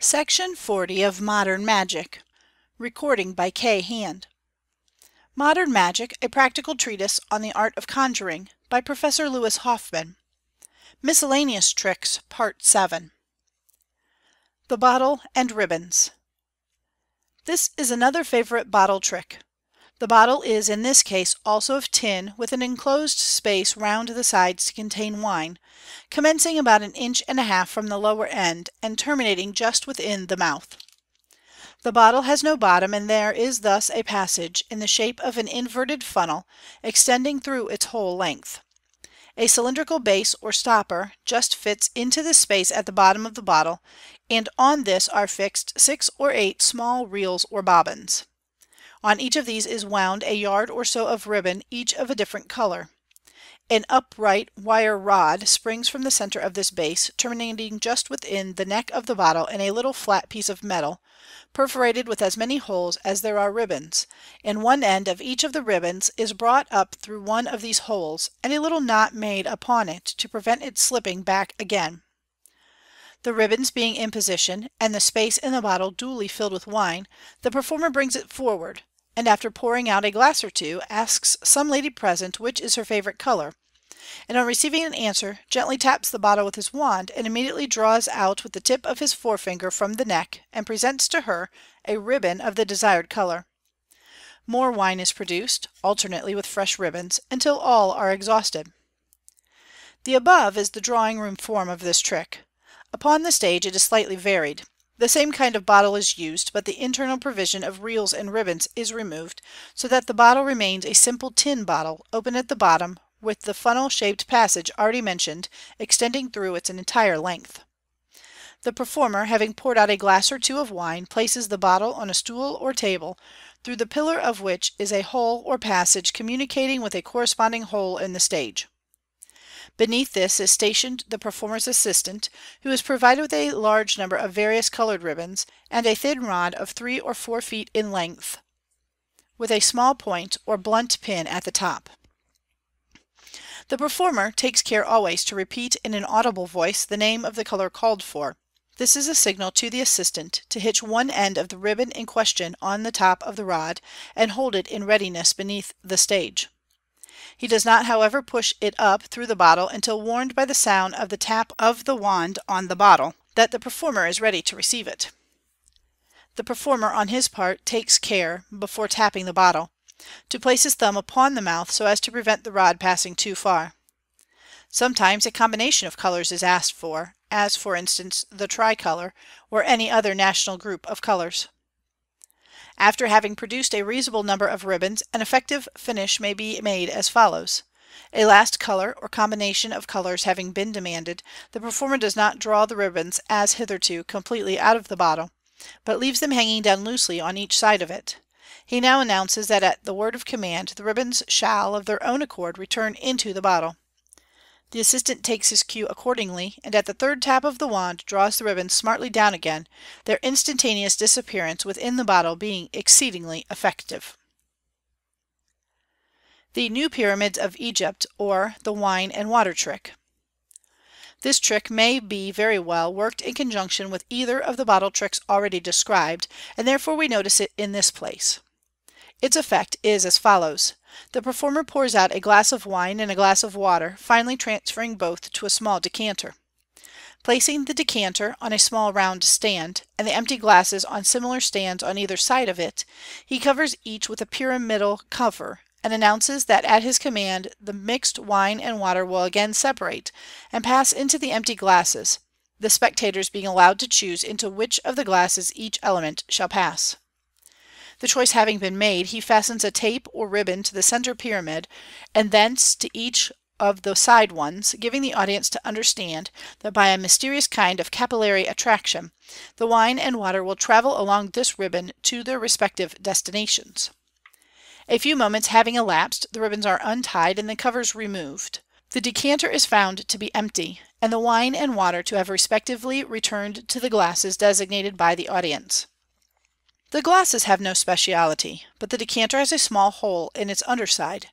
Section 40 of Modern Magic. Recording by K. Hand. Modern Magic: A Practical Treatise on the Art of Conjuring, by Professor Louis Hoffman. Miscellaneous Tricks, Part VII. The Bottle and Ribbons. This is another favourite bottle trick. The bottle is in this case also of tin, with an enclosed space round the sides to contain wine, commencing about an inch and a half from the lower end, and terminating just within the mouth. The bottle has no bottom, and there is thus a passage, in the shape of an inverted funnel, extending through its whole length. A cylindrical base or stopper just fits into this space at the bottom of the bottle, and on this are fixed six or eight small reels or bobbins. On each of these is wound a yard or so of ribbon, each of a different color. An upright wire rod springs from the center of this base, terminating just within the neck of the bottle in a little flat piece of metal, perforated with as many holes as there are ribbons, and one end of each of the ribbons is brought up through one of these holes, and a little knot made upon it to prevent its slipping back again. The ribbons being in position, and the space in the bottle duly filled with wine, the performer brings it forward, and after pouring out a glass or two, asks some lady present which is her favourite colour, and on receiving an answer, gently taps the bottle with his wand, and immediately draws out with the tip of his forefinger from the neck, and presents to her, a ribbon of the desired colour. More wine is produced, alternately with fresh ribbons, until all are exhausted. The above is the drawing room form of this trick. Upon the stage it is slightly varied. The same kind of bottle is used, but the internal provision of reels and ribbons is removed, so that the bottle remains a simple tin bottle, open at the bottom, with the funnel shaped passage already mentioned extending through its entire length. The performer, having poured out a glass or two of wine, places the bottle on a stool or table, through the pillar of which is a hole or passage communicating with a corresponding hole in the stage. Beneath this is stationed the performer's assistant, who is provided with a large number of various colored ribbons, and a thin rod of three or four feet in length, with a small point or blunt pin at the top. The performer takes care always to repeat in an audible voice the name of the color called for. This is a signal to the assistant to hitch one end of the ribbon in question on the top of the rod, and hold it in readiness beneath the stage. He does not, however, push it up through the bottle until warned by the sound of the tap of the wand on the bottle that the performer is ready to receive it. The performer, on his part, takes care, before tapping the bottle, to place his thumb upon the mouth so as to prevent the rod passing too far. Sometimes a combination of colors is asked for, as, for instance, the tricolor, or any other national group of colors. After having produced a reasonable number of ribbons, an effective finish may be made as follows: A last color or combination of colors having been demanded, the performer does not draw the ribbons, as hitherto, completely out of the bottle, but leaves them hanging down loosely on each side of it. He now announces that at the word of command the ribbons shall, of their own accord, return into the bottle. The assistant takes his cue accordingly, and at the third tap of the wand draws the ribbons smartly down again, their instantaneous disappearance within the bottle being exceedingly effective. The New Pyramids of Egypt, or the Wine and Water Trick. This trick may be very well worked in conjunction with either of the bottle tricks already described, and therefore we notice it in this place. Its effect is as follows. The performer pours out a glass of wine and a glass of water, finally transferring both to a small decanter. Placing the decanter on a small round stand, and the empty glasses on similar stands on either side of it, he covers each with a pyramidal cover, and announces that at his command the mixed wine and water will again separate, and pass into the empty glasses, the spectators being allowed to choose into which of the glasses each element shall pass. The choice having been made, he fastens a tape or ribbon to the center pyramid, and thence to each of the side ones, giving the audience to understand that by a mysterious kind of capillary attraction the wine and water will travel along this ribbon to their respective destinations. A few moments having elapsed, the ribbons are untied and the covers removed. The decanter is found to be empty, and the wine and water to have respectively returned to the glasses designated by the audience. The glasses have no speciality, but the decanter has a small hole in its under side.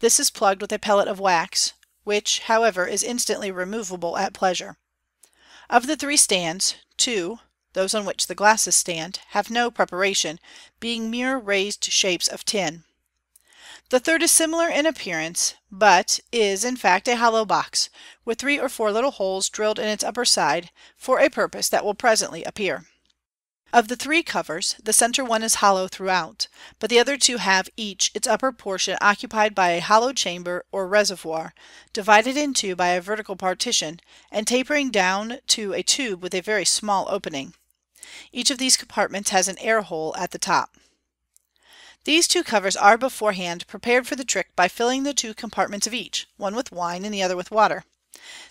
This is plugged with a pellet of wax, which, however, is instantly removable at pleasure. Of the three stands, two, those on which the glasses stand, have no preparation, being mere raised shapes of tin. The third is similar in appearance, but is, in fact, a hollow box, with three or four little holes drilled in its upper side, for a purpose that will presently appear. Of the three covers, the center one is hollow throughout, but the other two have each its upper portion occupied by a hollow chamber or reservoir, divided in two by a vertical partition, and tapering down to a tube with a very small opening. Each of these compartments has an air hole at the top. These two covers are beforehand prepared for the trick by filling the two compartments of each, one with wine and the other with water.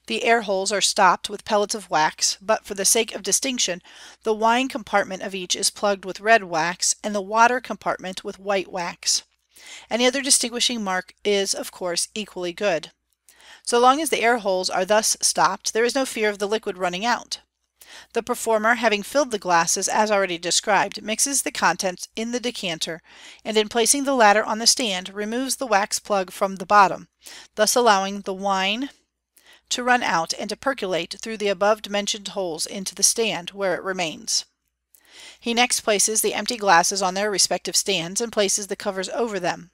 The air holes are stopped with pellets of wax, but for the sake of distinction, the wine compartment of each is plugged with red wax, and the water compartment with white wax. Any other distinguishing mark is, of course, equally good. So long as the air holes are thus stopped, there is no fear of the liquid running out. The performer, having filled the glasses as already described, mixes the contents in the decanter, and in placing the latter on the stand, removes the wax plug from the bottom, thus allowing the wine to run out and to percolate through the above mentioned holes into the stand, where it remains. He next places the empty glasses on their respective stands, and places the covers over them.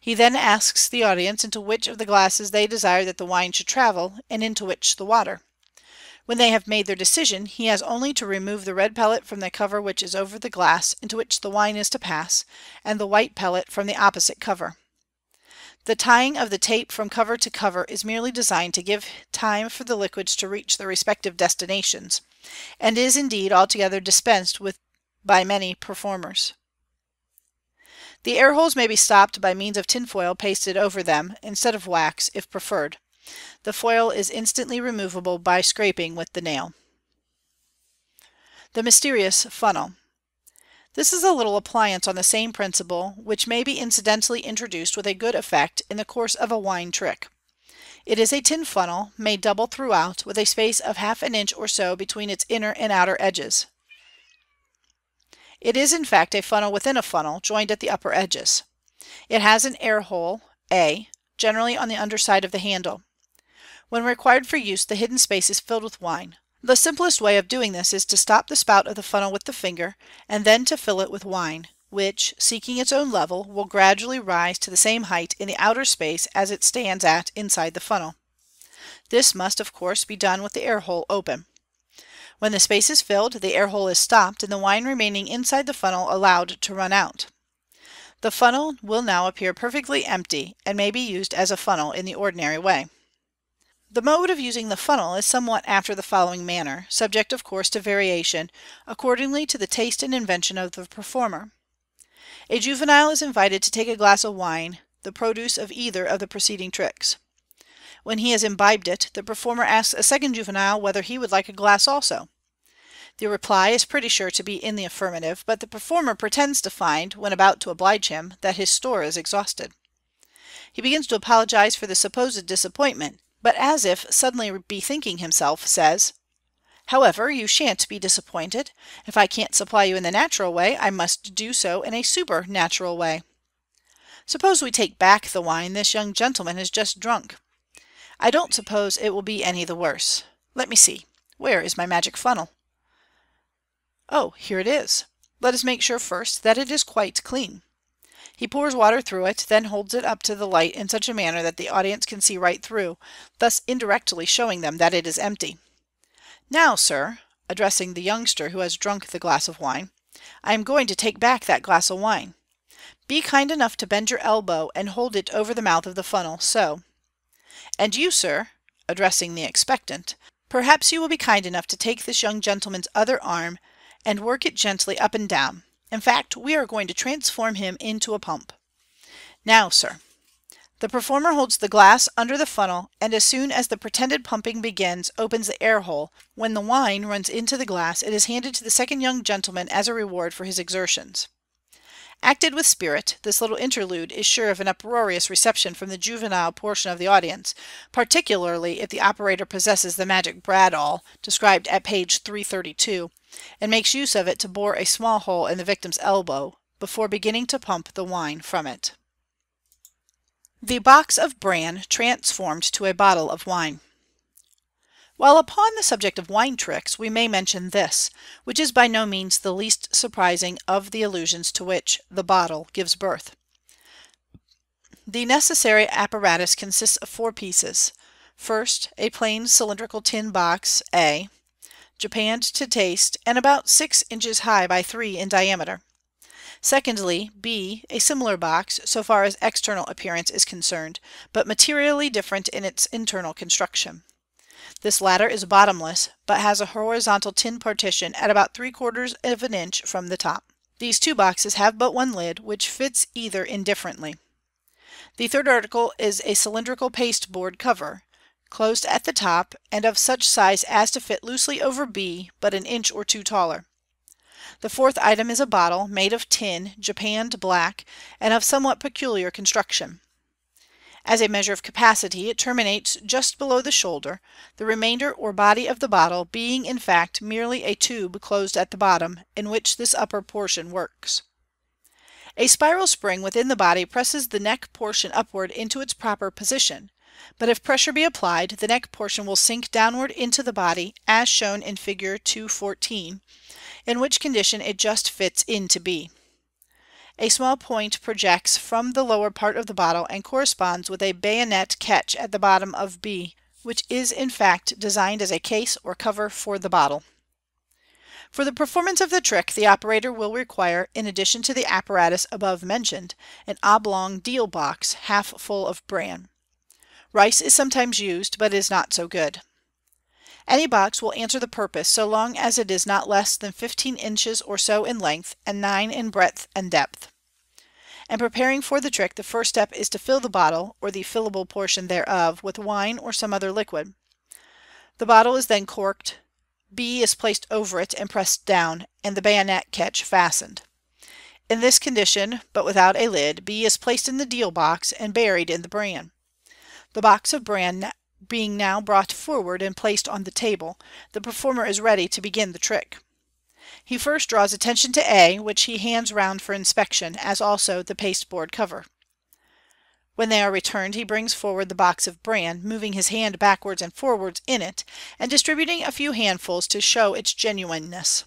He then asks the audience into which of the glasses they desire that the wine should travel, and into which the water. When they have made their decision, he has only to remove the red pellet from the cover which is over the glass into which the wine is to pass, and the white pellet from the opposite cover. The tying of the tape from cover to cover is merely designed to give time for the liquids to reach their respective destinations, and is indeed altogether dispensed with by many performers. The air holes may be stopped by means of tinfoil pasted over them, instead of wax, if preferred. The foil is instantly removable by scraping with the nail. The Mysterious Funnel. This is a little appliance on the same principle, which may be incidentally introduced with a good effect in the course of a wine trick. It is a tin funnel, made double throughout, with a space of half an inch or so between its inner and outer edges. It is in fact a funnel within a funnel, joined at the upper edges. It has an air hole, a, generally on the under side of the handle. When required for use, the hidden space is filled with wine. The simplest way of doing this is to stop the spout of the funnel with the finger, and then to fill it with wine, which, seeking its own level, will gradually rise to the same height in the outer space as it stands at inside the funnel. This must, of course, be done with the air hole open. When the space is filled, the air hole is stopped, and the wine remaining inside the funnel allowed to run out. The funnel will now appear perfectly empty, and may be used as a funnel in the ordinary way. The mode of using the funnel is somewhat after the following manner, subject of course to variation, accordingly to the taste and invention of the performer. A juvenile is invited to take a glass of wine, the produce of either of the preceding tricks. When he has imbibed it, the performer asks a second juvenile whether he would like a glass also. The reply is pretty sure to be in the affirmative, but the performer pretends to find, when about to oblige him, that his store is exhausted. He begins to apologize for the supposed disappointment, but as if suddenly bethinking himself, says, However, you shan't be disappointed. If I can't supply you in the natural way, I must do so in a supernatural way. Suppose we take back the wine this young gentleman has just drunk. I don't suppose it will be any the worse. Let me see. Where is my magic funnel? Oh, here it is. Let us make sure first that it is quite clean. He pours water through it, then holds it up to the light in such a manner that the audience can see right through, thus indirectly showing them that it is empty. Now, sir, addressing the youngster who has drunk the glass of wine, I am going to take back that glass of wine. Be kind enough to bend your elbow and hold it over the mouth of the funnel, so. And you, sir, addressing the expectant, perhaps you will be kind enough to take this young gentleman's other arm and work it gently up and down. In fact, we are going to transform him into a pump. Now, sir. The performer holds the glass under the funnel, and as soon as the pretended pumping begins, opens the air hole. When the wine runs into the glass, it is handed to the second young gentleman as a reward for his exertions. Acted with spirit, this little interlude is sure of an uproarious reception from the juvenile portion of the audience, particularly if the operator possesses the magic bradawl described at page 332, and makes use of it to bore a small hole in the victim's elbow before beginning to pump the wine from it. The box of bran transformed to a bottle of wine. While upon the subject of wine tricks, we may mention this, which is by no means the least surprising of the illusions to which "the bottle" gives birth. The necessary apparatus consists of four pieces. First, a plain cylindrical tin box, a, japanned to taste, and about six inches high by three in diameter. Secondly, b, a similar box, so far as external appearance is concerned, but materially different in its internal construction. This latter is bottomless, but has a horizontal tin partition at about three quarters of an inch from the top. These two boxes have but one lid, which fits either indifferently. The third article is a cylindrical pasteboard cover, closed at the top, and of such size as to fit loosely over B, but an inch or two taller. The fourth item is a bottle, made of tin, japanned black, and of somewhat peculiar construction. As a measure of capacity, it terminates just below the shoulder, the remainder or body of the bottle being in fact merely a tube closed at the bottom, in which this upper portion works. A spiral spring within the body presses the neck portion upward into its proper position, but if pressure be applied, the neck portion will sink downward into the body, as shown in Fig. 214, in which condition it just fits into B. A small point projects from the lower part of the bottle and corresponds with a bayonet catch at the bottom of B, which is in fact designed as a case or cover for the bottle. For the performance of the trick the operator will require, in addition to the apparatus above mentioned, an oblong deal box half full of bran. Rice is sometimes used, but is not so good. Any box will answer the purpose so long as it is not less than 15 inches or so in length and 9 in breadth and depth. In preparing for the trick the first step is to fill the bottle, or the fillable portion thereof, with wine or some other liquid. The bottle is then corked, B is placed over it and pressed down, and the bayonet catch fastened. In this condition, but without a lid, B is placed in the deal box and buried in the bran. The box of bran being now brought forward and placed on the table, the performer is ready to begin the trick. He first draws attention to A, which he hands round for inspection, as also the pasteboard cover. When they are returned he brings forward the box of bran, moving his hand backwards and forwards in it, and distributing a few handfuls to show its genuineness.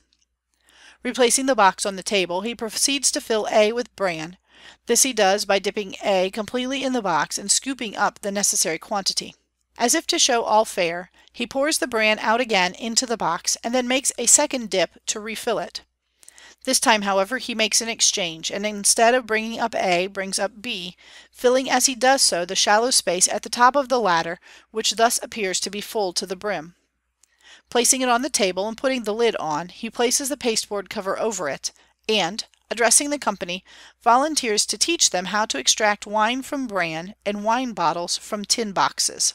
Replacing the box on the table, he proceeds to fill A with bran, this he does by dipping A completely in the box and scooping up the necessary quantity. As if to show all fair, he pours the bran out again into the box, and then makes a second dip to refill it. This time, however, he makes an exchange, and instead of bringing up A, brings up B, filling as he does so the shallow space at the top of the latter, which thus appears to be full to the brim. Placing it on the table and putting the lid on, he places the pasteboard cover over it, and, addressing the company, volunteers to teach them how to extract wine from bran and wine bottles from tin boxes.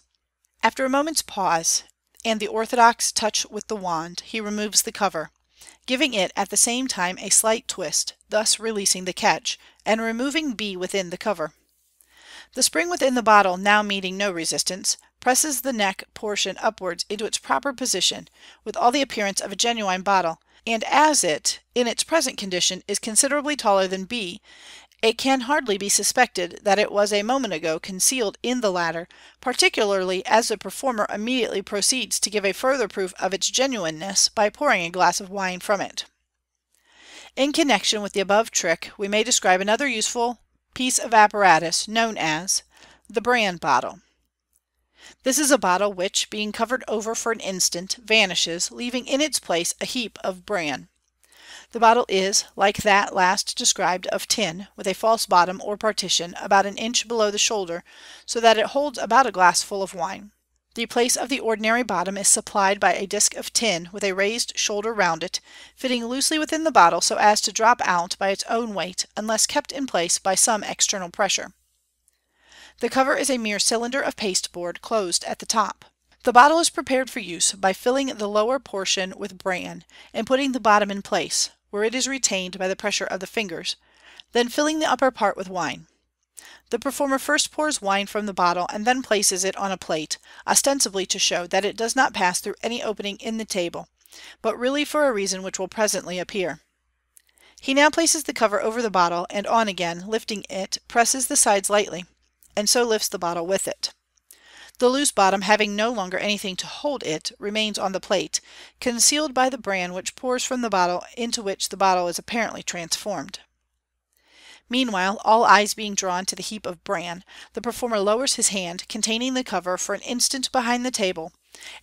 After a moment's pause, and the orthodox touch with the wand, he removes the cover, giving it at the same time a slight twist, thus releasing the catch, and removing B within the cover. The spring within the bottle now meeting no resistance, presses the neck portion upwards into its proper position, with all the appearance of a genuine bottle, and as it, in its present condition, is considerably taller than B, it can hardly be suspected that it was a moment ago concealed in the latter, particularly as the performer immediately proceeds to give a further proof of its genuineness by pouring a glass of wine from it. In connection with the above trick we may describe another useful piece of apparatus known as the bran bottle. This is a bottle which, being covered over for an instant, vanishes, leaving in its place a heap of bran. The bottle is, like that last described, of tin, with a false bottom or partition, about an inch below the shoulder, so that it holds about a glassful of wine. The place of the ordinary bottom is supplied by a disc of tin, with a raised shoulder round it, fitting loosely within the bottle so as to drop out by its own weight, unless kept in place by some external pressure. The cover is a mere cylinder of pasteboard closed at the top. The bottle is prepared for use by filling the lower portion with bran, and putting the bottom in place, where it is retained by the pressure of the fingers, then filling the upper part with wine. The performer first pours wine from the bottle and then places it on a plate, ostensibly to show that it does not pass through any opening in the table, but really for a reason which will presently appear. He now places the cover over the bottle and on again, lifting it, presses the sides lightly and so lifts the bottle with it. The loose bottom having no longer anything to hold it, remains on the plate, concealed by the bran which pours from the bottle into which the bottle is apparently transformed. Meanwhile, all eyes being drawn to the heap of bran, the performer lowers his hand containing the cover for an instant behind the table,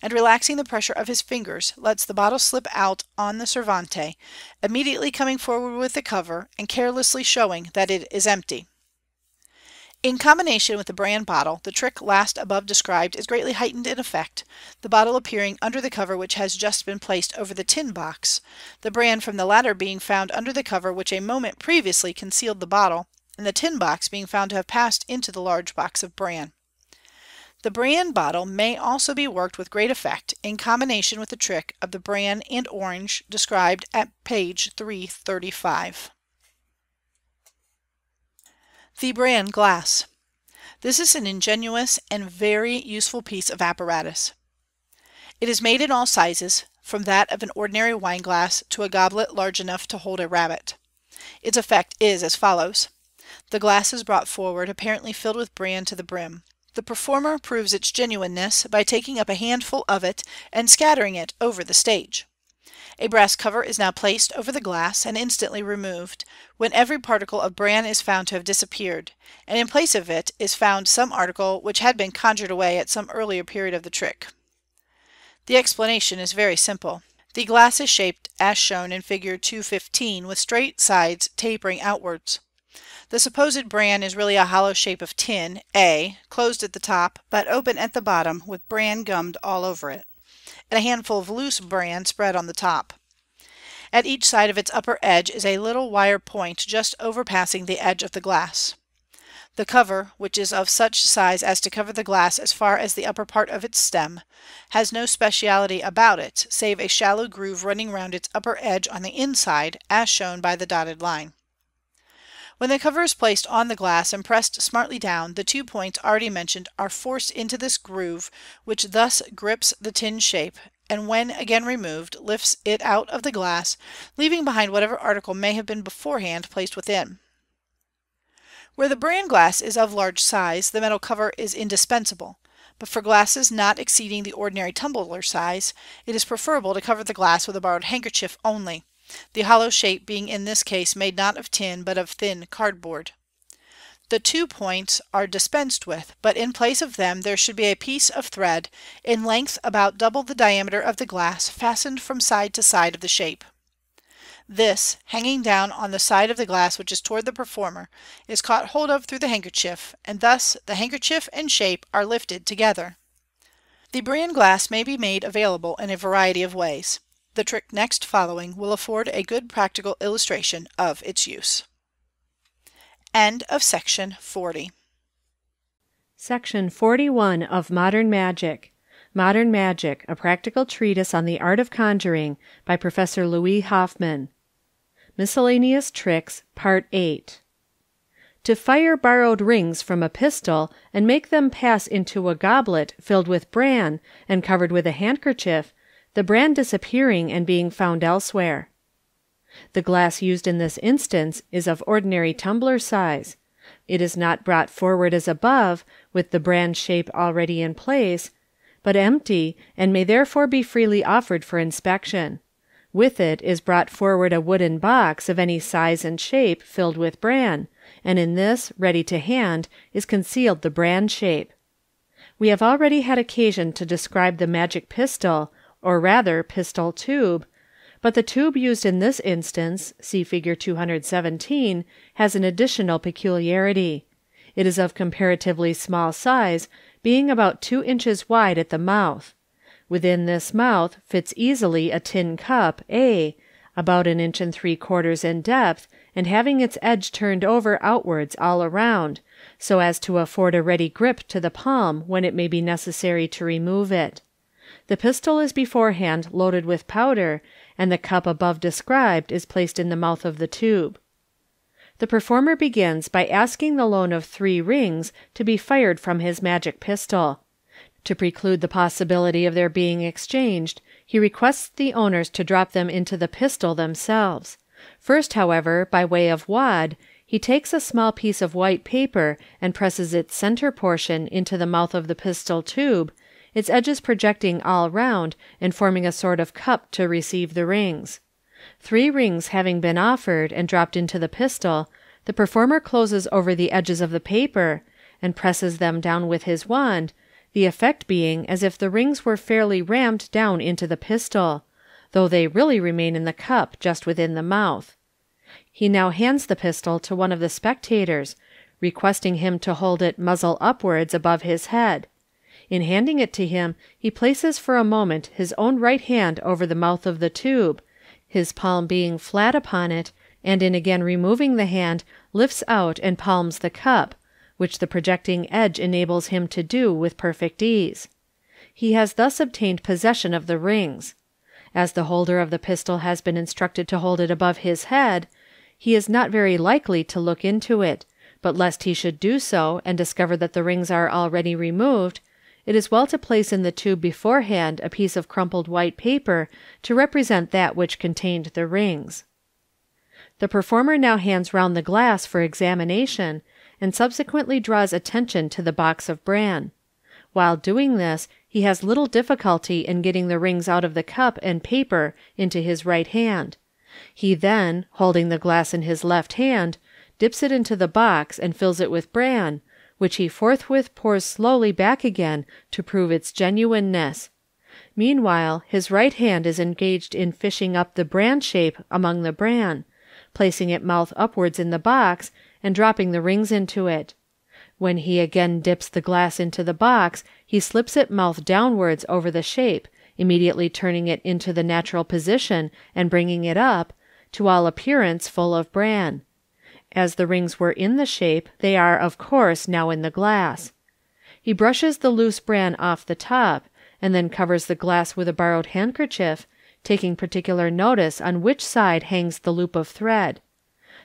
and relaxing the pressure of his fingers, lets the bottle slip out on the servante, immediately coming forward with the cover, and carelessly showing that it is empty. In combination with the bran bottle, the trick last above described is greatly heightened in effect, the bottle appearing under the cover which has just been placed over the tin box, the bran from the latter being found under the cover which a moment previously concealed the bottle, and the tin box being found to have passed into the large box of bran. The bran bottle may also be worked with great effect in combination with the trick of the bran and orange described at page 335. The Bran Glass. This is an ingenious and very useful piece of apparatus. It is made in all sizes, from that of an ordinary wine glass to a goblet large enough to hold a rabbit. Its effect is as follows. The glass is brought forward apparently filled with bran to the brim. The performer proves its genuineness by taking up a handful of it and scattering it over the stage. A brass cover is now placed over the glass, and instantly removed, when every particle of bran is found to have disappeared, and in place of it is found some article which had been conjured away at some earlier period of the trick. The explanation is very simple. The glass is shaped as shown in Fig. 215, with straight sides tapering outwards. The supposed bran is really a hollow shape of tin, A, closed at the top, but open at the bottom, with bran gummed all over it and a handful of loose bran spread on the top. At each side of its upper edge is a little wire point just overpassing the edge of the glass. The cover, which is of such size as to cover the glass as far as the upper part of its stem, has no speciality about it save a shallow groove running round its upper edge on the inside, as shown by the dotted line. When the cover is placed on the glass and pressed smartly down, the two points already mentioned are forced into this groove, which thus grips the tin shape, and when again removed, lifts it out of the glass, leaving behind whatever article may have been beforehand placed within. Where the bran glass is of large size, the metal cover is indispensable, but for glasses not exceeding the ordinary tumbler size, it is preferable to cover the glass with a borrowed handkerchief only the hollow shape being in this case made not of tin but of thin cardboard. The two points are dispensed with, but in place of them there should be a piece of thread, in length about double the diameter of the glass, fastened from side to side of the shape. This, hanging down on the side of the glass which is toward the performer, is caught hold of through the handkerchief, and thus the handkerchief and shape are lifted together. The bran glass may be made available in a variety of ways. The trick next following will afford a good practical illustration of its use. End of section 40. Section 41 of Modern Magic. Modern Magic, a practical treatise on the art of conjuring, by Professor Louis Hoffman. Miscellaneous Tricks, Part 8. To fire borrowed rings from a pistol and make them pass into a goblet filled with bran and covered with a handkerchief the brand disappearing and being found elsewhere. The glass used in this instance is of ordinary tumbler size. It is not brought forward as above, with the brand shape already in place, but empty, and may therefore be freely offered for inspection. With it is brought forward a wooden box of any size and shape filled with bran, and in this, ready to hand, is concealed the bran shape. We have already had occasion to describe the magic pistol, or rather pistol tube, but the tube used in this instance (see Fig. 217) has an additional peculiarity. It is of comparatively small size, being about two inches wide at the mouth. Within this mouth fits easily a tin cup A, about an inch and three quarters in depth, and having its edge turned over outwards all around, so as to afford a ready grip to the palm when it may be necessary to remove it. The pistol is beforehand loaded with powder, and the cup above described is placed in the mouth of the tube. The performer begins by asking the loan of three rings to be fired from his magic pistol. To preclude the possibility of their being exchanged, he requests the owners to drop them into the pistol themselves. First, however, by way of wad, He takes a small piece of white paper and presses its centre portion into the mouth of the pistol tube, its edges projecting all round and forming a sort of cup to receive the rings. Three rings having been offered and dropped into the pistol, the performer closes over the edges of the paper, and presses them down with his wand, the effect being as if the rings were fairly rammed down into the pistol, though they really remain in the cup just within the mouth. He now hands the pistol to one of the spectators, requesting him to hold it muzzle upwards above his head. In handing it to him, he places for a moment his own right hand over the mouth of the tube, his palm being flat upon it, and in again removing the hand, lifts out and palms the cup, which the projecting edge enables him to do with perfect ease. He has thus obtained possession of the rings. As the holder of the pistol has been instructed to hold it above his head, he is not very likely to look into it, but lest he should do so and discover that the rings are already removed, it is well to place in the tube beforehand a piece of crumpled white paper to represent that which contained the rings. The performer now hands round the glass for examination, and subsequently draws attention to the box of bran. While doing this, he has little difficulty in getting the rings out of the cup and paper into his right hand. He then, holding the glass in his left hand, dips it into the box and fills it with bran, which he forthwith pours slowly back again to prove its genuineness. Meanwhile his right hand is engaged in fishing up the bran shape among the bran, placing it mouth upwards in the box, and dropping the rings into it. When he again dips the glass into the box he slips it mouth downwards over the shape immediately turning it into the natural position and bringing it up, to all appearance full of bran. As the rings were in the shape, they are, of course, now in the glass. He brushes the loose bran off the top, and then covers the glass with a borrowed handkerchief, taking particular notice on which side hangs the loop of thread.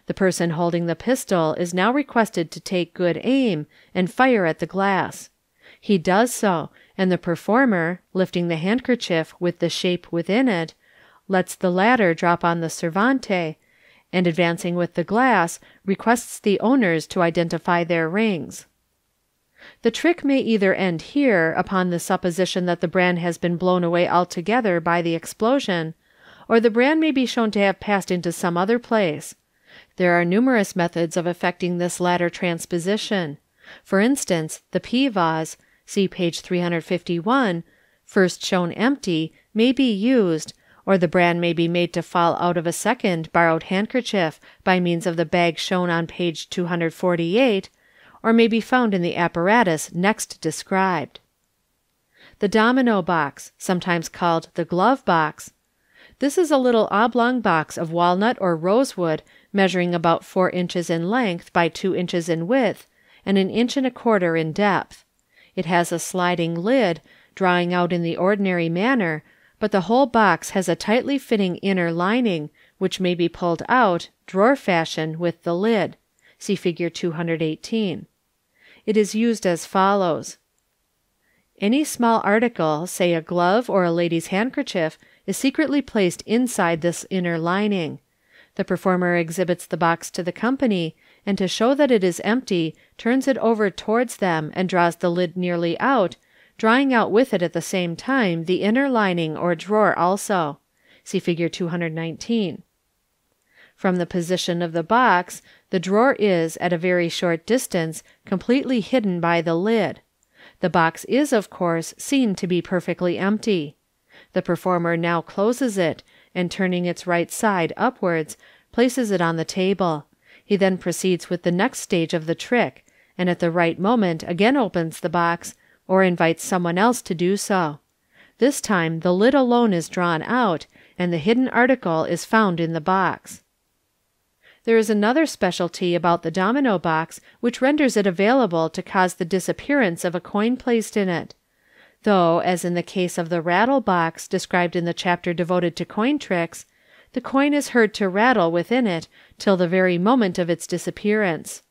The person holding the pistol is now requested to take good aim, and fire at the glass. He does so, and the performer, lifting the handkerchief with the shape within it, lets the latter drop on the servante, and advancing with the glass, requests the owners to identify their rings. The trick may either end here, upon the supposition that the bran has been blown away altogether by the explosion, or the bran may be shown to have passed into some other place. There are numerous methods of effecting this latter transposition. For instance, the pea vase, see page 351, first shown empty, may be used, or the bran may be made to fall out of a second borrowed handkerchief by means of the bag shown on page 248, or may be found in the apparatus next described. The Domino Box, sometimes called the Glove Box. This is a little oblong box of walnut or rosewood measuring about four inches in length by two inches in width, and an inch and a quarter in depth. It has a sliding lid, drawing out in the ordinary manner, but the whole box has a tightly fitting inner lining, which may be pulled out, drawer fashion, with the lid. (See Fig. 218.) It is used as follows: Any small article, say a glove or a lady's handkerchief, is secretly placed inside this inner lining. The performer exhibits the box to the company, and to show that it is empty, turns it over towards them and draws the lid nearly out, drawing out with it at the same time the inner lining or drawer also. (See Fig. 219.) From the position of the box, the drawer is, at a very short distance, completely hidden by the lid. The box is, of course, seen to be perfectly empty. The performer now closes it, and turning its right side upwards, places it on the table. He then proceeds with the next stage of the trick, and at the right moment again opens the box, or invites some one else to do so. This time the lid alone is drawn out, and the hidden article is found in the box. There is another specialty about the domino box which renders it available to cause the disappearance of a coin placed in it. Though, as in the case of the rattle box, described in the chapter devoted to coin tricks, the coin is heard to rattle within it till the very moment of its disappearance.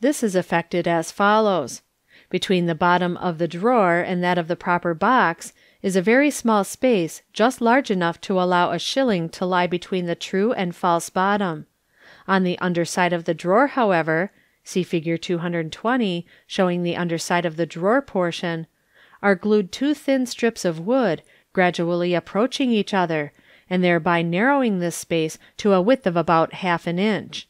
This is effected as follows: Between the bottom of the drawer and that of the proper box is a very small space just large enough to allow a shilling to lie between the true and false bottom. On the under side of the drawer, however (see Fig. 220, showing the under side of the drawer portion), are glued two thin strips of wood, gradually approaching each other, and thereby narrowing this space to a width of about half an inch.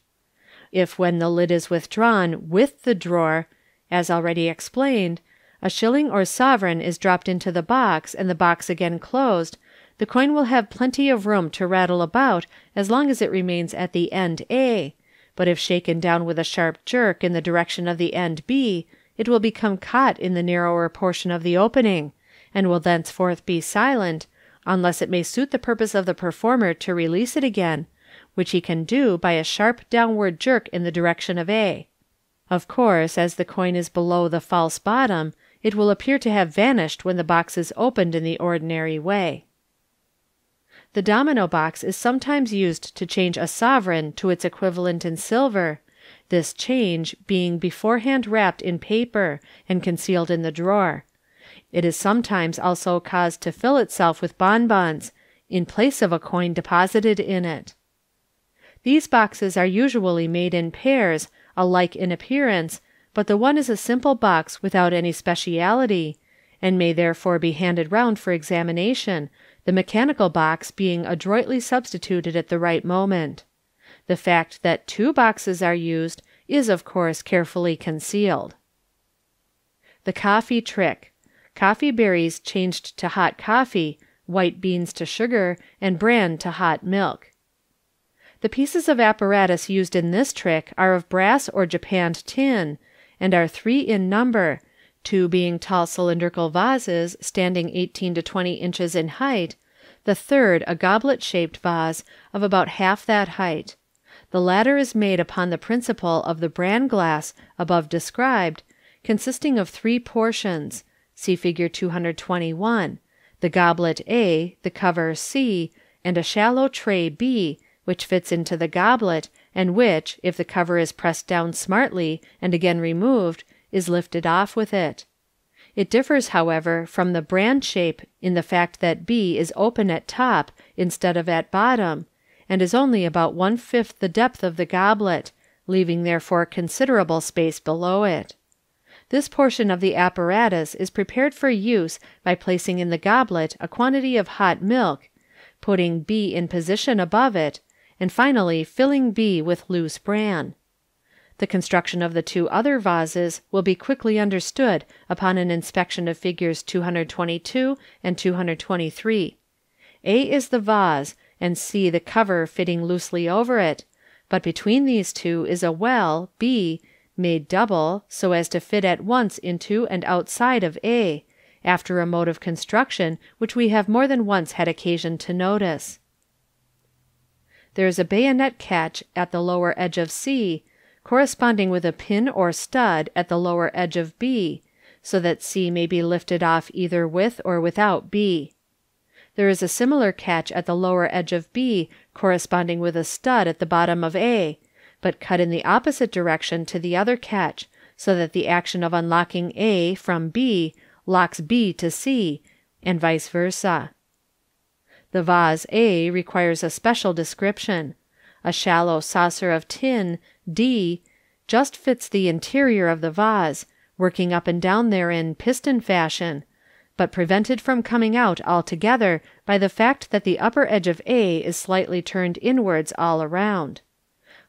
If when the lid is withdrawn with the drawer, as already explained, a shilling or sovereign is dropped into the box and the box again closed, the coin will have plenty of room to rattle about as long as it remains at the end a, but if shaken down with a sharp jerk in the direction of the end b, it will become caught in the narrower portion of the opening, and will thenceforth be silent, unless it may suit the purpose of the performer to release it again, which he can do by a sharp downward jerk in the direction of a. Of course, as the coin is below the false bottom, it will appear to have vanished when the box is opened in the ordinary way. The domino box is sometimes used to change a sovereign to its equivalent in silver, this change being beforehand wrapped in paper and concealed in the drawer. It is sometimes also caused to fill itself with bonbons, in place of a coin deposited in it. These boxes are usually made in pairs, alike in appearance, but the one is a simple box without any speciality, and may therefore be handed round for examination, the mechanical box being adroitly substituted at the right moment. The fact that two boxes are used is of course carefully concealed. The Coffee Trick. Coffee berries changed to hot coffee, white beans to sugar, and bran to hot milk. The pieces of apparatus used in this trick are of brass or japanned tin, and are three in number, two being tall cylindrical vases standing 18 to 20 inches in height, the third a goblet shaped vase of about half that height. The latter is made upon the principle of the bran glass above described, consisting of three portions (see Fig. 221), the goblet a, the cover c, and a shallow tray b, which fits into the goblet, and which, if the cover is pressed down smartly and again removed, is lifted off with it. It differs, however, from the bran shape in the fact that b is open at top instead of at bottom, and is only about one fifth the depth of the goblet, leaving therefore considerable space below it. This portion of the apparatus is prepared for use by placing in the goblet a quantity of hot milk, putting b in position above it, and finally filling b with loose bran. The construction of the two other vases will be quickly understood upon an inspection of Figs. 222 and 223. A is the vase, and c the cover fitting loosely over it, but between these two is a well, b, made double, so as to fit at once into and outside of a, after a mode of construction which we have more than once had occasion to notice. There is a bayonet catch at the lower edge of c, corresponding with a pin or stud at the lower edge of b, so that c may be lifted off either with or without b. There is a similar catch at the lower edge of b corresponding with a stud at the bottom of a, but cut in the opposite direction to the other catch, so that the action of unlocking a from b locks b to c, and vice versa. The vase a requires a special description. A shallow saucer of tin d just fits the interior of the vase, working up and down therein piston fashion, but prevented from coming out altogether by the fact that the upper edge of a is slightly turned inwards all around.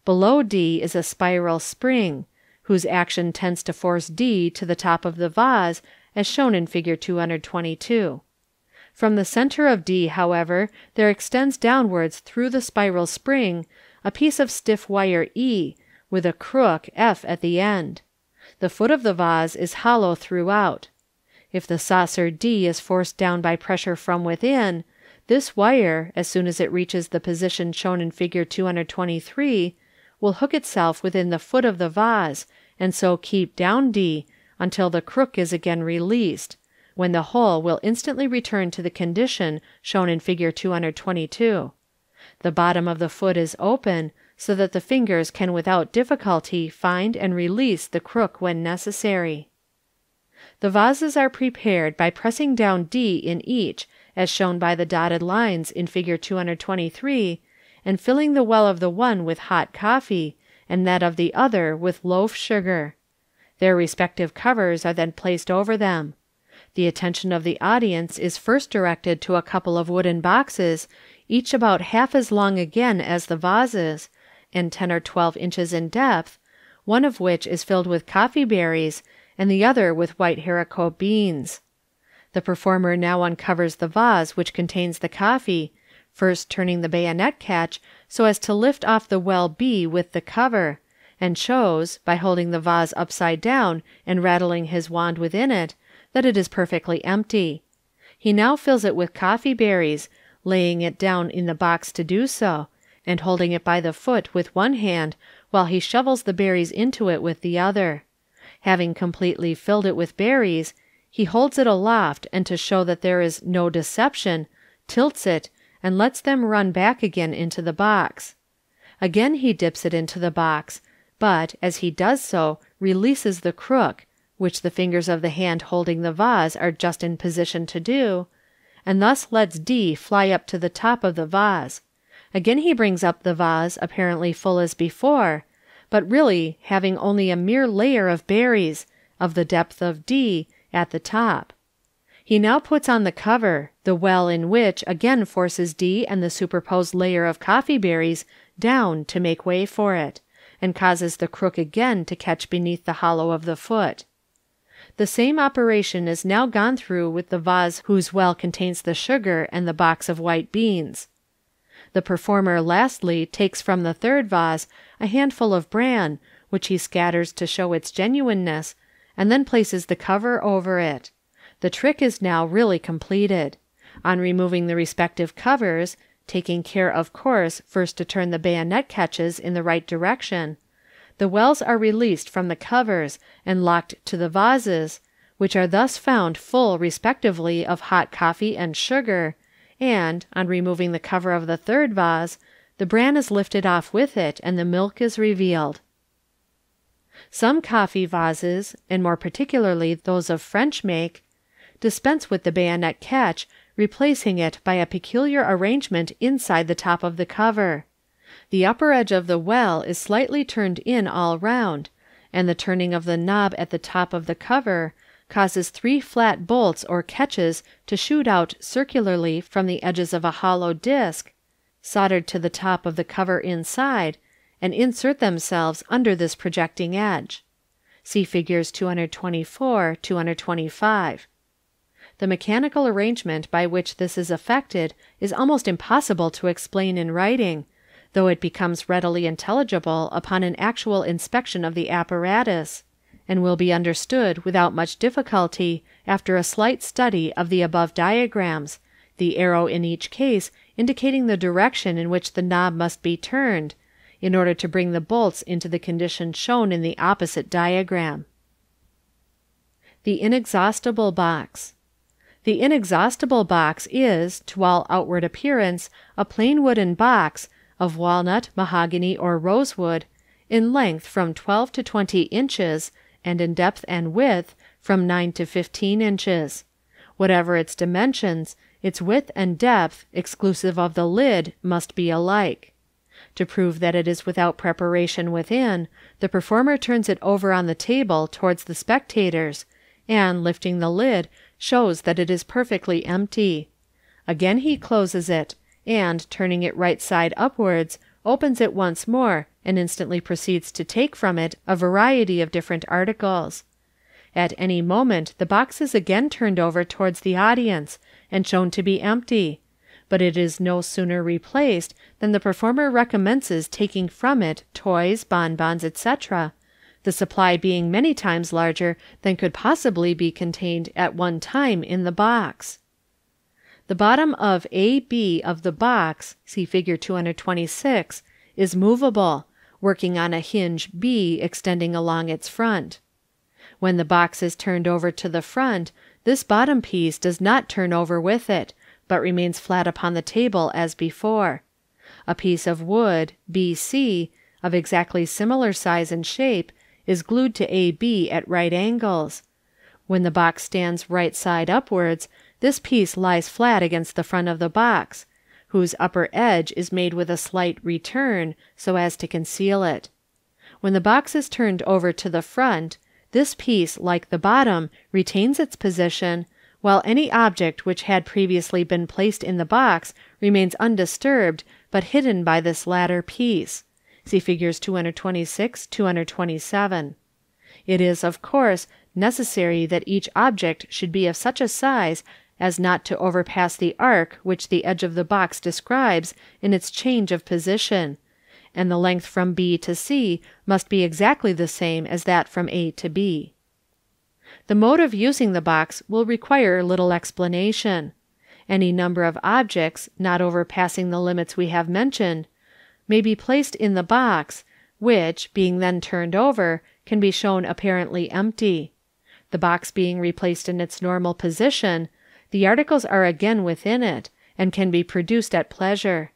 Below d is a spiral spring, whose action tends to force d to the top of the vase, as shown in Fig. 222. From the centre of d, however, there extends downwards through the spiral spring a piece of stiff wire e, with a crook f at the end. The foot of the vase is hollow throughout. If the saucer d is forced down by pressure from within, this wire, as soon as it reaches the position shown in Fig. 223, will hook itself within the foot of the vase, and so keep down d until the crook is again released, when the whole will instantly return to the condition shown in Fig. 222. The bottom of the foot is open, so that the fingers can without difficulty find and release the crook when necessary. The vases are prepared by pressing down d in each as shown by the dotted lines in Fig. 223, and filling the well of the one with hot coffee, and that of the other with loaf sugar. Their respective covers are then placed over them. The attention of the audience is first directed to a couple of wooden boxes, each about half as long again as the vases, and ten or twelve inches in depth, one of which is filled with coffee berries, and the other with white haricot beans. The performer now uncovers the vase which contains the coffee, first turning the bayonet catch so as to lift off the well B with the cover, and shows, by holding the vase upside down and rattling his wand within it, that it is perfectly empty. He now fills it with coffee berries, laying it down in the box to do so, and holding it by the foot with one hand while he shovels the berries into it with the other. Having completely filled it with berries, he holds it aloft and to show that there is no deception, tilts it and lets them run back again into the box. Again he dips it into the box, but, as he does so, releases the crook (which the fingers of the hand holding the vase are just in position to do), and thus lets d fly up to the top of the vase. Again he brings up the vase apparently full as before, but really having only a mere layer of berries, of the depth of d, at the top. He now puts on the cover, the well in which again forces d and the superposed layer of coffee berries down to make way for it, and causes the crook again to catch beneath the hollow of the foot. The same operation is now gone through with the vase whose well contains the sugar and the box of white beans. The performer lastly takes from the third vase a handful of bran, which he scatters to show its genuineness, and then places the cover over it. The trick is now really completed. On removing the respective covers, taking care of course first to turn the bayonet catches in the right direction, the wells are released from the covers and locked to the vases, which are thus found full respectively of hot coffee and sugar, and, on removing the cover of the third vase, the bran is lifted off with it and the milk is revealed. Some coffee vases, and more particularly those of French make, dispense with the bayonet catch, replacing it by a peculiar arrangement inside the top of the cover. The upper edge of the well is slightly turned in all round, and the turning of the knob at the top of the cover causes three flat bolts or catches to shoot out circularly from the edges of a hollow disc, soldered to the top of the cover inside, and insert themselves under this projecting edge. See Figs. 224, 225. The mechanical arrangement by which this is effected is almost impossible to explain in writing, though it becomes readily intelligible upon an actual inspection of the apparatus, and will be understood without much difficulty after a slight study of the above diagrams, the arrow in each case indicating the direction in which the knob must be turned, in order to bring the bolts into the condition shown in the opposite diagram. The Inexhaustible Box. The Inexhaustible Box is, to all outward appearance, a plain wooden box of walnut, mahogany, or rosewood, in length from twelve to twenty inches, and in depth and width from nine to fifteen inches. Whatever its dimensions, its width and depth, exclusive of the lid, must be alike. To prove that it is without preparation within, the performer turns it over on the table towards the spectators, and, lifting the lid, shows that it is perfectly empty. Again he closes it, and, turning it right side upwards, opens it once more, and instantly proceeds to take from it a variety of different articles. At any moment the box is again turned over towards the audience, and shown to be empty, but it is no sooner replaced than the performer recommences taking from it toys, bonbons, etc., the supply being many times larger than could possibly be contained at one time in the box. The bottom of a b of the box (see Fig. 226) is movable, working on a hinge b extending along its front. When the box is turned over to the front, this bottom piece does not turn over with it, but remains flat upon the table as before. A piece of wood b c, of exactly similar size and shape, is glued to a b at right angles. When the box stands right side upwards this piece lies flat against the front of the box, whose upper edge is made with a slight return, so as to conceal it. When the box is turned over to the front, this piece, like the bottom, retains its position, while any object which had previously been placed in the box remains undisturbed, but hidden by this latter piece. (See Figs. 226, 227.) It is, of course, necessary that each object should be of such a size as not to overpass the arc which the edge of the box describes in its change of position, and the length from b to c must be exactly the same as that from a to b. The mode of using the box will require little explanation. Any number of objects, not overpassing the limits we have mentioned, may be placed in the box, which, being then turned over, can be shown apparently empty. The box being replaced in its normal position, the articles are again within it, and can be produced at pleasure.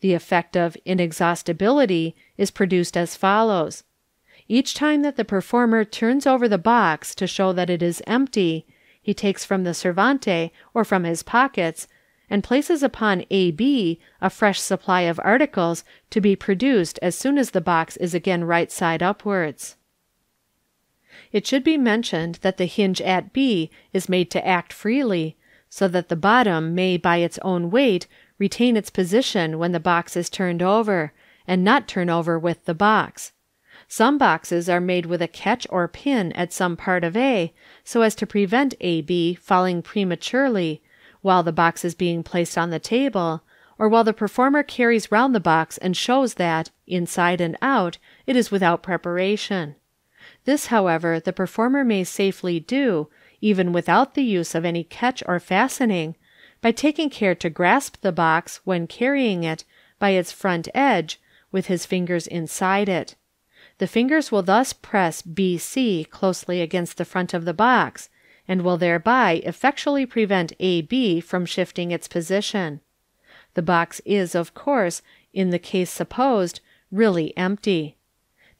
The effect of inexhaustibility is produced as follows. Each time that the performer turns over the box to show that it is empty, he takes from the servante or from his pockets, and places upon a b a fresh supply of articles to be produced as soon as the box is again right side upwards. It should be mentioned that the hinge at b is made to act freely, so that the bottom may by its own weight retain its position when the box is turned over, and not turn over with the box. Some boxes are made with a catch or pin at some part of a, so as to prevent a b falling prematurely while the box is being placed on the table, or while the performer carries round the box and shows that, inside and out, it is without preparation. This, however, the performer may safely do, even without the use of any catch or fastening, by taking care to grasp the box, when carrying it, by its front edge, with his fingers inside it. The fingers will thus press b c closely against the front of the box, and will thereby effectually prevent a b from shifting its position. The box is, of course, in the case supposed, really empty.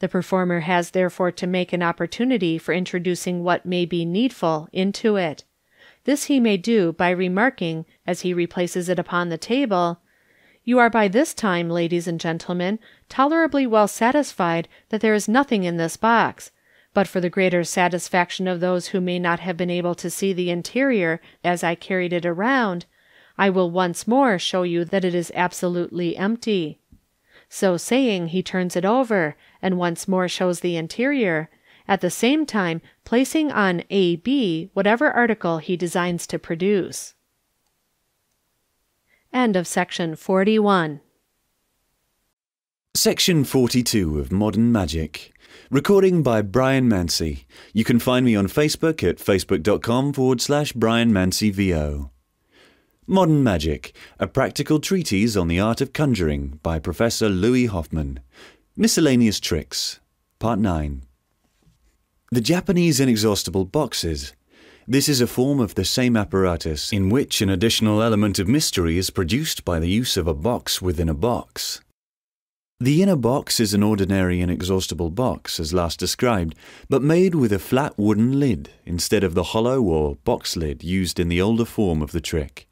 The performer has therefore to make an opportunity for introducing what may be needful into it. This he may do by remarking as he replaces it upon the table. You are by this time, ladies and gentlemen, tolerably well satisfied that there is nothing in this box, but for the greater satisfaction of those who may not have been able to see the interior as I carried it around, I will once more show you that it is absolutely empty. So saying he turns it over, and once more shows the interior, at the same time placing on a b whatever article he designs to produce. End of section 41. Section 42 of Modern Magic. Recording by Brian Mancy. You can find me on Facebook at facebook.com forward slash Brian Mancy VO. Modern Magic, a practical treatise on the art of conjuring by Professor Louis Hoffman. Miscellaneous Tricks. Part 9. The Japanese inexhaustible boxes this is a form of the same apparatus in which an additional element of mystery is produced by the use of a box within a box. The inner box is an ordinary inexhaustible box, as last described, but made with a flat wooden lid instead of the hollow or box lid used in the older form of the trick.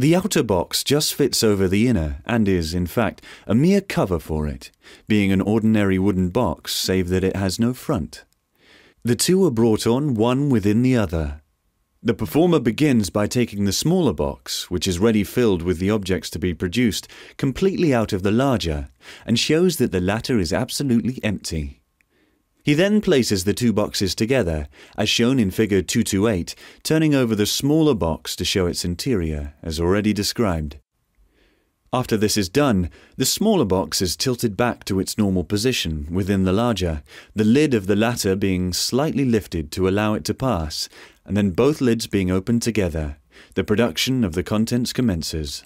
The outer box just fits over the inner and is, in fact, a mere cover for it, being an ordinary wooden box save that it has no front. The two are brought on one within the other. The performer begins by taking the smaller box, which is ready filled with the objects to be produced, completely out of the larger, and shows that the latter is absolutely empty. He then places the two boxes together, as shown in figure 228, turning over the smaller box to show its interior, as already described. After this is done, the smaller box is tilted back to its normal position within the larger, the lid of the latter being slightly lifted to allow it to pass, and then both lids being opened together, the production of the contents commences.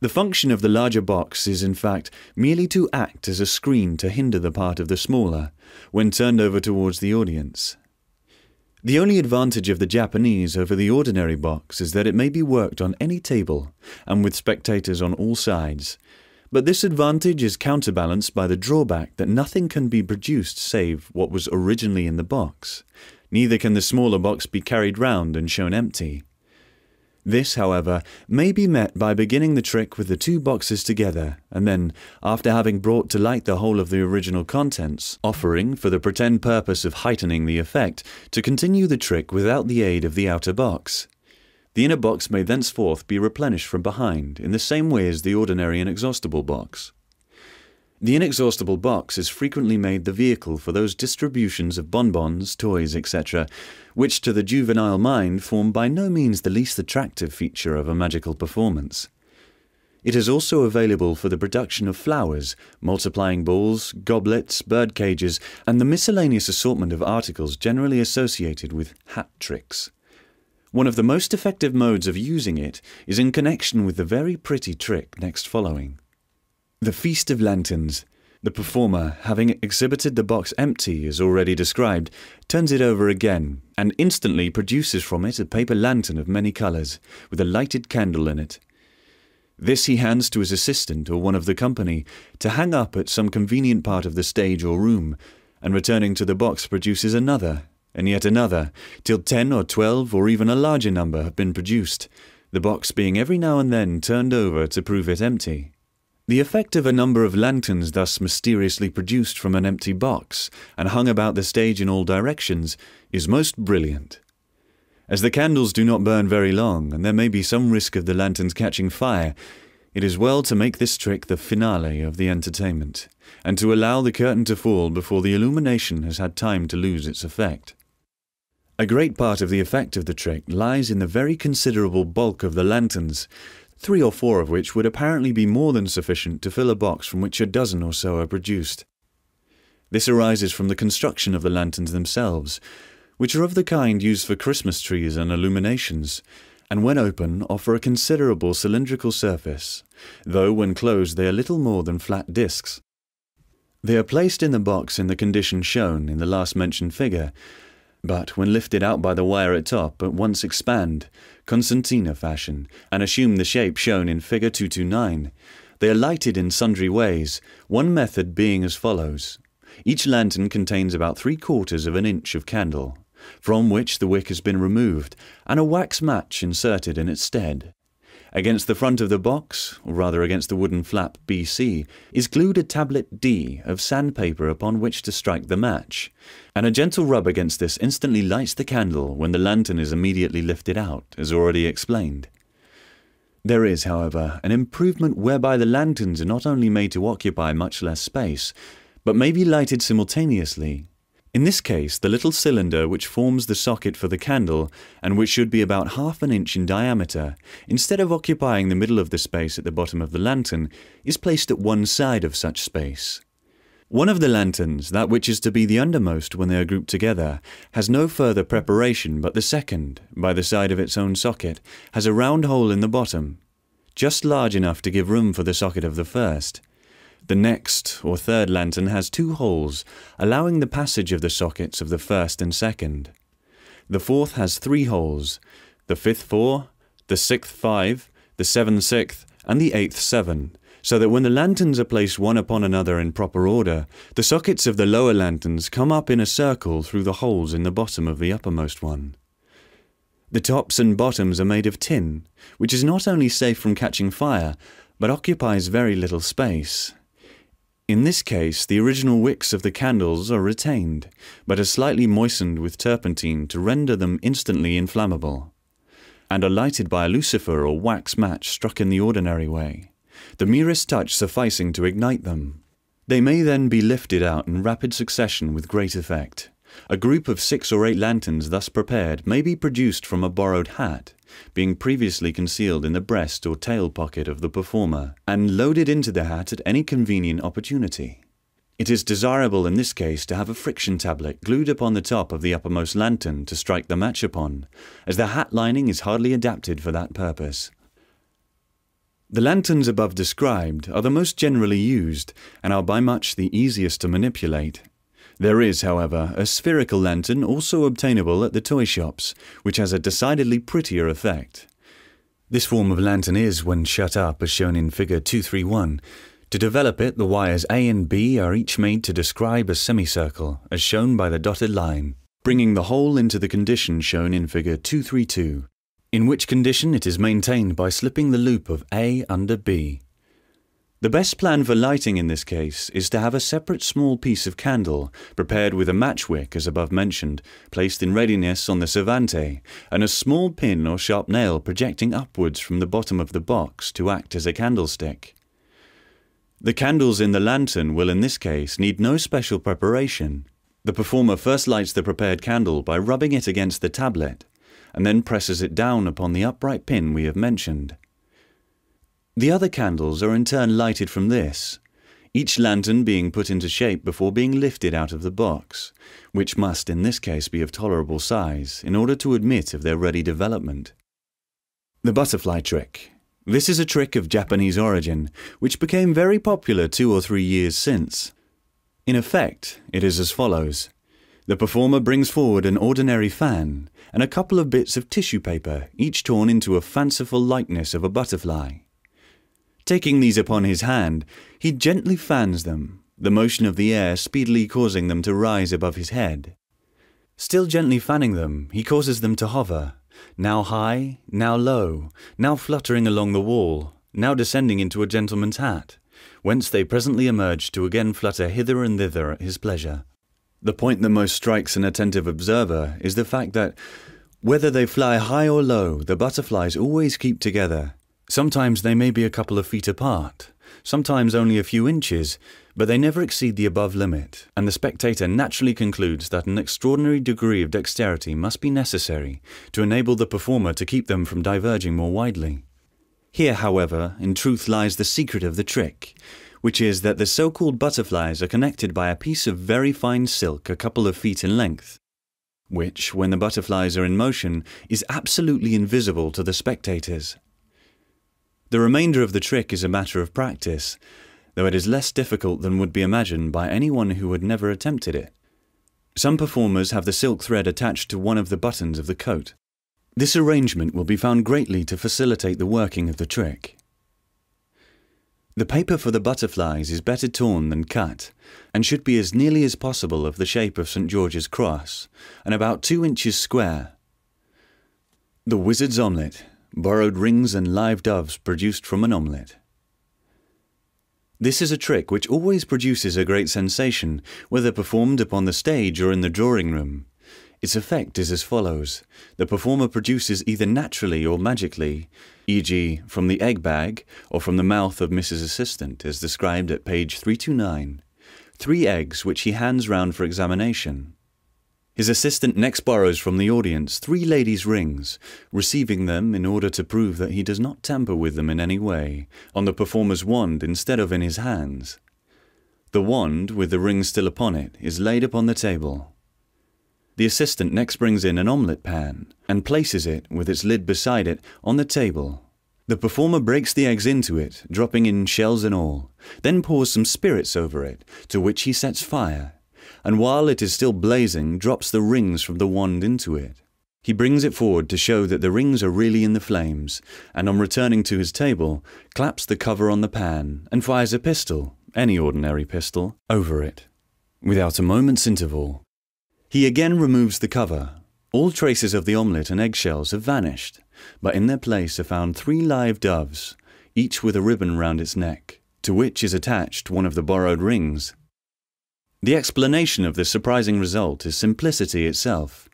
The function of the larger box is in fact merely to act as a screen to hinder the part of the smaller, when turned over towards the audience. The only advantage of the Japanese over the ordinary box is that it may be worked on any table and with spectators on all sides, but this advantage is counterbalanced by the drawback that nothing can be produced save what was originally in the box. Neither can the smaller box be carried round and shown empty. This, however, may be met by beginning the trick with the two boxes together, and then, after having brought to light the whole of the original contents, offering, for the pretend purpose of heightening the effect, to continue the trick without the aid of the outer box. The inner box may thenceforth be replenished from behind in the same way as the ordinary inexhaustible box. The inexhaustible box is frequently made the vehicle for those distributions of bonbons, toys, etc., which to the juvenile mind form by no means the least attractive feature of a magical performance. It is also available for the production of flowers, multiplying balls, goblets, bird cages, and the miscellaneous assortment of articles generally associated with hat tricks. One of the most effective modes of using it is in connection with the very pretty trick next following. The Feast of Lanterns. The performer, having exhibited the box empty as already described, turns it over again and instantly produces from it a paper lantern of many colours, with a lighted candle in it. This he hands to his assistant or one of the company to hang up at some convenient part of the stage or room, and returning to the box produces another, and yet another, till ten or twelve or even a larger number have been produced, the box being every now and then turned over to prove it empty. The effect of a number of lanterns thus mysteriously produced from an empty box and hung about the stage in all directions is most brilliant. As the candles do not burn very long, and there may be some risk of the lanterns catching fire, it is well to make this trick the finale of the entertainment, and to allow the curtain to fall before the illumination has had time to lose its effect. A great part of the effect of the trick lies in the very considerable bulk of the lanterns, three or four of which would apparently be more than sufficient to fill a box from which a dozen or so are produced. This arises from the construction of the lanterns themselves, which are of the kind used for Christmas trees and illuminations, and when open offer a considerable cylindrical surface, though when closed they are little more than flat discs. They are placed in the box in the condition shown in the last mentioned figure, but when lifted out by the wire at top at once expand, concertina fashion, and assume the shape shown in figure 229. They are lighted in sundry ways, one method being as follows. Each lantern contains about three quarters of an inch of candle, from which the wick has been removed, and a wax match inserted in its stead. Against the front of the box, or rather against the wooden flap BC, is glued a tablet D of sandpaper upon which to strike the match, and a gentle rub against this instantly lights the candle when the lantern is immediately lifted out, as already explained. There is, however, an improvement whereby the lanterns are not only made to occupy much less space, but may be lighted simultaneously, in this case, the little cylinder which forms the socket for the candle, and which should be about half an inch in diameter, instead of occupying the middle of the space at the bottom of the lantern, is placed at one side of such space. One of the lanterns, that which is to be the undermost when they are grouped together, has no further preparation, but the second, by the side of its own socket, has a round hole in the bottom, just large enough to give room for the socket of the first. The next, or third lantern has two holes, allowing the passage of the sockets of the first and second. The fourth has three holes, the fifth four, the sixth five, the seventh sixth, and the eighth seven, so that when the lanterns are placed one upon another in proper order, the sockets of the lower lanterns come up in a circle through the holes in the bottom of the uppermost one. The tops and bottoms are made of tin, which is not only safe from catching fire, but occupies very little space, in this case, the original wicks of the candles are retained, but are slightly moistened with turpentine to render them instantly inflammable, and are lighted by a lucifer or wax match struck in the ordinary way, the merest touch sufficing to ignite them. They may then be lifted out in rapid succession with great effect. A group of six or eight lanterns thus prepared may be produced from a borrowed hat, being previously concealed in the breast or tail pocket of the performer, and loaded into the hat at any convenient opportunity. It is desirable in this case to have a friction tablet glued upon the top of the uppermost lantern to strike the match upon, as the hat lining is hardly adapted for that purpose. The lanterns above described are the most generally used, and are by much the easiest to manipulate. There is, however, a spherical lantern also obtainable at the toy shops, which has a decidedly prettier effect. This form of lantern is, when shut up as shown in figure 231, to develop it, the wires A and B are each made to describe a semicircle, as shown by the dotted line, bringing the whole into the condition shown in figure 232. in which condition it is maintained by slipping the loop of A under B. The best plan for lighting in this case is to have a separate small piece of candle, prepared with a match wick as above mentioned, placed in readiness on the servante, and a small pin or sharp nail projecting upwards from the bottom of the box to act as a candlestick. The candles in the lantern will in this case need no special preparation. The performer first lights the prepared candle by rubbing it against the tablet, and then presses it down upon the upright pin we have mentioned. The other candles are in turn lighted from this, each lantern being put into shape before being lifted out of the box, which must in this case be of tolerable size in order to admit of their ready development. The butterfly trick. This is a trick of Japanese origin, which became very popular two or three years since. In effect, it is as follows. The performer brings forward an ordinary fan and a couple of bits of tissue paper, each torn into a fanciful likeness of a butterfly. Taking these upon his hand, he gently fans them, the motion of the air speedily causing them to rise above his head. Still gently fanning them, he causes them to hover, now high, now low, now fluttering along the wall, now descending into a gentleman's hat, whence they presently emerge to again flutter hither and thither at his pleasure. The point that most strikes an attentive observer is the fact that, whether they fly high or low, the butterflies always keep together, Sometimes they may be a couple of feet apart, sometimes only a few inches, but they never exceed the above limit, and the spectator naturally concludes that an extraordinary degree of dexterity must be necessary to enable the performer to keep them from diverging more widely. Here, however, in truth lies the secret of the trick, which is that the so called butterflies are connected by a piece of very fine silk a couple of feet in length, which, when the butterflies are in motion, is absolutely invisible to the spectators. The remainder of the trick is a matter of practice, though it is less difficult than would be imagined by anyone who had never attempted it. Some performers have the silk thread attached to one of the buttons of the coat. This arrangement will be found greatly to facilitate the working of the trick. The paper for the butterflies is better torn than cut, and should be as nearly as possible of the shape of St. George's cross, and about two inches square. The Wizard's Omelette borrowed rings and live doves produced from an omelette. This is a trick which always produces a great sensation, whether performed upon the stage or in the drawing room. Its effect is as follows. The performer produces either naturally or magically, e.g., from the egg bag or from the mouth of Mrs. Assistant, as described at page 329, three eggs which he hands round for examination. His assistant next borrows from the audience three ladies' rings, receiving them in order to prove that he does not tamper with them in any way, on the performer's wand instead of in his hands. The wand, with the ring still upon it, is laid upon the table. The assistant next brings in an omelette pan and places it, with its lid beside it, on the table. The performer breaks the eggs into it, dropping in shells and all, then pours some spirits over it, to which he sets fire and while it is still blazing, drops the rings from the wand into it. He brings it forward to show that the rings are really in the flames, and on returning to his table, claps the cover on the pan and fires a pistol, any ordinary pistol, over it, without a moment's interval. He again removes the cover. All traces of the omelette and eggshells have vanished, but in their place are found three live doves, each with a ribbon round its neck, to which is attached one of the borrowed rings the explanation of this surprising result is simplicity itself.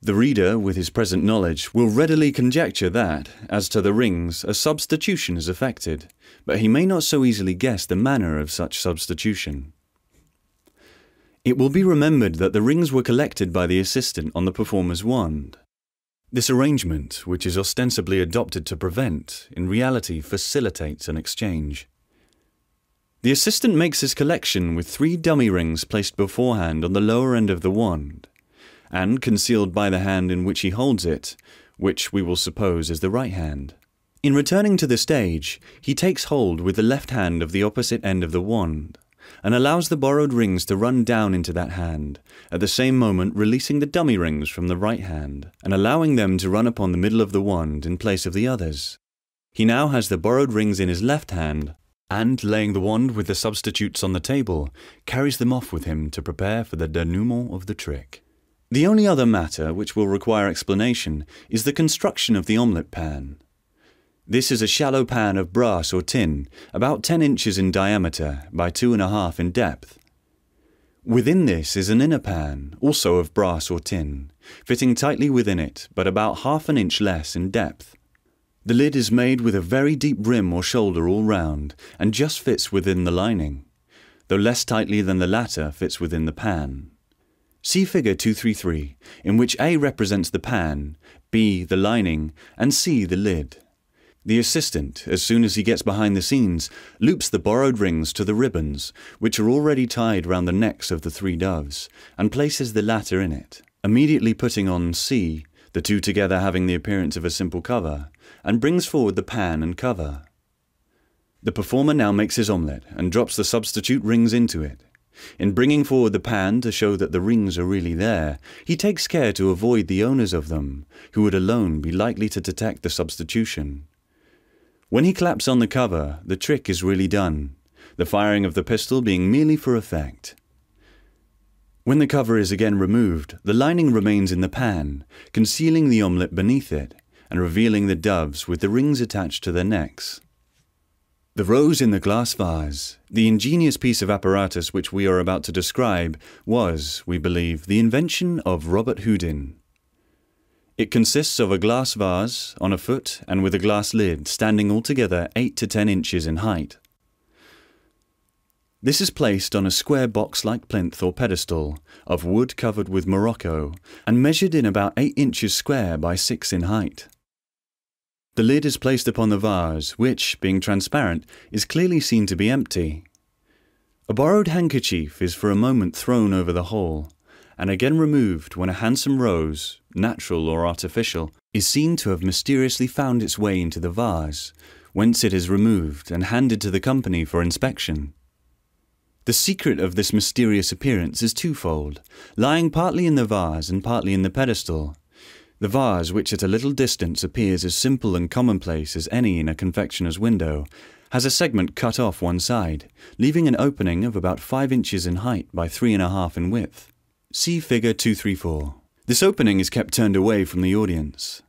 The reader, with his present knowledge, will readily conjecture that, as to the rings, a substitution is effected, but he may not so easily guess the manner of such substitution. It will be remembered that the rings were collected by the assistant on the performer's wand. This arrangement, which is ostensibly adopted to prevent, in reality facilitates an exchange. The assistant makes his collection with three dummy rings placed beforehand on the lower end of the wand, and concealed by the hand in which he holds it, which we will suppose is the right hand. In returning to the stage, he takes hold with the left hand of the opposite end of the wand, and allows the borrowed rings to run down into that hand, at the same moment releasing the dummy rings from the right hand, and allowing them to run upon the middle of the wand in place of the others. He now has the borrowed rings in his left hand, and laying the wand with the substitutes on the table, carries them off with him to prepare for the denouement of the trick. The only other matter which will require explanation is the construction of the omelette pan. This is a shallow pan of brass or tin, about 10 inches in diameter by 2.5 in depth. Within this is an inner pan, also of brass or tin, fitting tightly within it, but about half an inch less in depth. The lid is made with a very deep rim or shoulder all round, and just fits within the lining, though less tightly than the latter fits within the pan. See figure 233, in which A represents the pan, B the lining, and C the lid. The assistant, as soon as he gets behind the scenes, loops the borrowed rings to the ribbons, which are already tied round the necks of the three doves, and places the latter in it, immediately putting on C, the two together having the appearance of a simple cover, and brings forward the pan and cover. The performer now makes his omelette and drops the substitute rings into it. In bringing forward the pan to show that the rings are really there, he takes care to avoid the owners of them, who would alone be likely to detect the substitution. When he claps on the cover, the trick is really done, the firing of the pistol being merely for effect. When the cover is again removed, the lining remains in the pan, concealing the omelette beneath it, and revealing the doves with the rings attached to their necks. The rose in the glass vase, the ingenious piece of apparatus which we are about to describe, was, we believe, the invention of Robert Houdin. It consists of a glass vase on a foot and with a glass lid standing altogether 8 to 10 inches in height. This is placed on a square box like plinth or pedestal of wood covered with morocco and measured in about 8 inches square by 6 in height. The lid is placed upon the vase, which, being transparent, is clearly seen to be empty. A borrowed handkerchief is for a moment thrown over the hole, and again removed when a handsome rose, natural or artificial, is seen to have mysteriously found its way into the vase, whence it is removed and handed to the company for inspection. The secret of this mysterious appearance is twofold, lying partly in the vase and partly in the pedestal. The vase, which at a little distance appears as simple and commonplace as any in a confectioner's window, has a segment cut off one side, leaving an opening of about five inches in height by three and a half in width. See figure 234. This opening is kept turned away from the audience.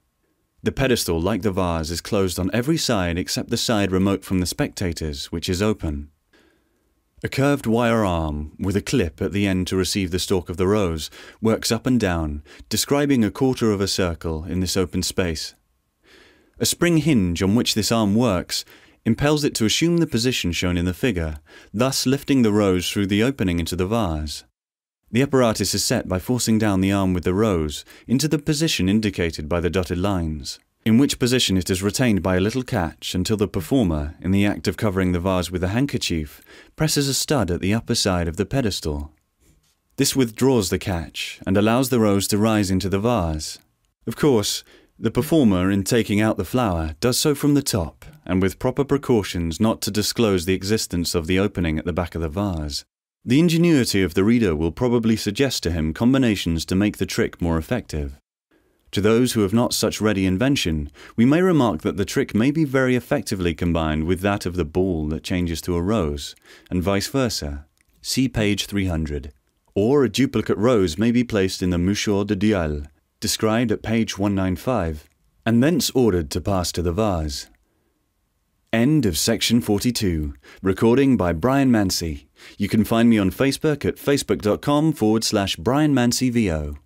The pedestal, like the vase, is closed on every side except the side remote from the spectators, which is open. A curved wire arm, with a clip at the end to receive the stalk of the rose, works up and down, describing a quarter of a circle in this open space. A spring hinge on which this arm works impels it to assume the position shown in the figure, thus lifting the rose through the opening into the vase. The apparatus is set by forcing down the arm with the rose into the position indicated by the dotted lines, in which position it is retained by a little catch until the performer, in the act of covering the vase with a handkerchief, presses a stud at the upper side of the pedestal. This withdraws the catch and allows the rose to rise into the vase. Of course, the performer, in taking out the flower, does so from the top and with proper precautions not to disclose the existence of the opening at the back of the vase. The ingenuity of the reader will probably suggest to him combinations to make the trick more effective. To those who have not such ready invention, we may remark that the trick may be very effectively combined with that of the ball that changes to a rose, and vice versa. See page 300. Or a duplicate rose may be placed in the mouchoir du diable, described at page 195, and thence ordered to pass to the vase. End of section 42. Recording by Brian Mancy. You can find me on Facebook at facebook.com forward slash Brian Mancy VO.